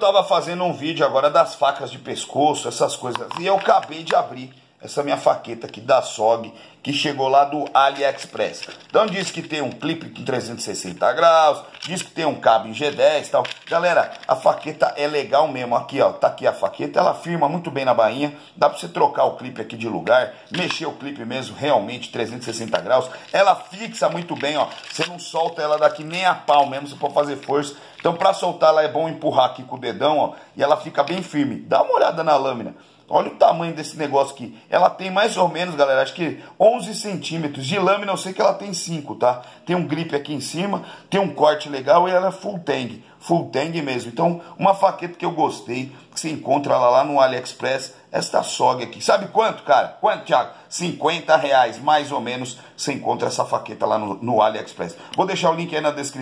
tava fazendo um vídeo agora das facas de pescoço, essas coisas, e eu acabei de abrir essa minha faqueta aqui da SOG, que chegou lá do AliExpress. Então diz que tem um clipe em 360 graus, diz que tem um cabo em G10 e tal. Galera, a faqueta é legal mesmo. Aqui, ó, tá aqui a faqueta, ela firma muito bem na bainha. Dá pra você trocar o clipe aqui de lugar, mexer o clipe mesmo, realmente 360 graus. Ela fixa muito bem, ó. Você não solta ela daqui nem a pau mesmo, você pode fazer força. Então para soltar ela é bom empurrar aqui com o dedão, ó, e ela fica bem firme. Dá uma olhada na lâmina. Olha o tamanho desse negócio aqui. Ela tem mais ou menos, galera, acho que 11 centímetros. De lâmina eu sei que ela tem 5, tá? Tem um grip aqui em cima, tem um corte legal e ela é full tang. Full tang mesmo. Então, uma faqueta que eu gostei, que você encontra lá, lá no AliExpress, esta soga aqui. Sabe quanto, cara? Quanto, Thiago? 50 reais, mais ou menos, você encontra essa faqueta lá no, no AliExpress. Vou deixar o link aí na descrição.